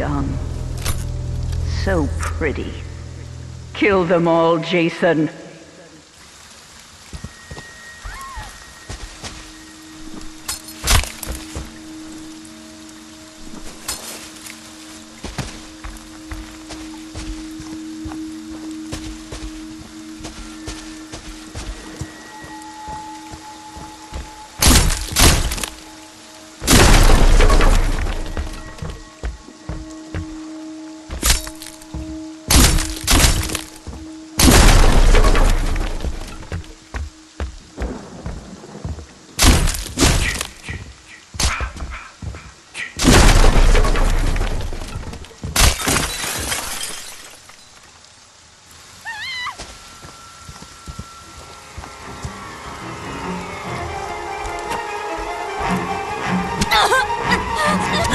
young. So pretty. Kill them all, Jason.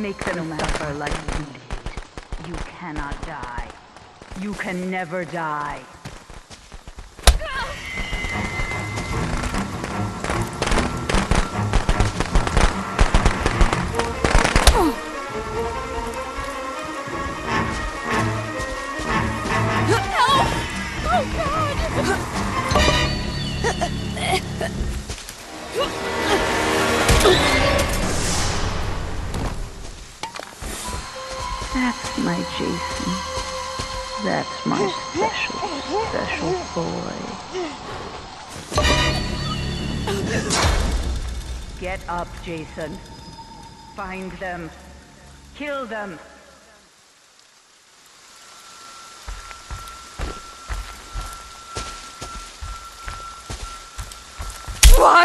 Make them suffer like you did. You cannot die. You can never die. Oh, That's my Jason. That's my special, special boy. Get up, Jason. Find them. Kill them. Why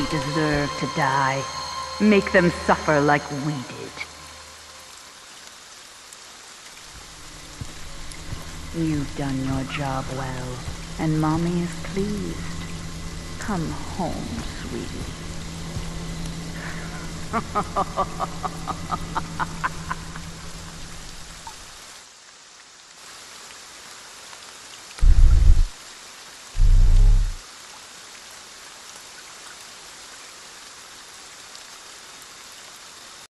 They deserve to die. Make them suffer like we did. You've done your job well, and Mommy is pleased. Come home, sweetie.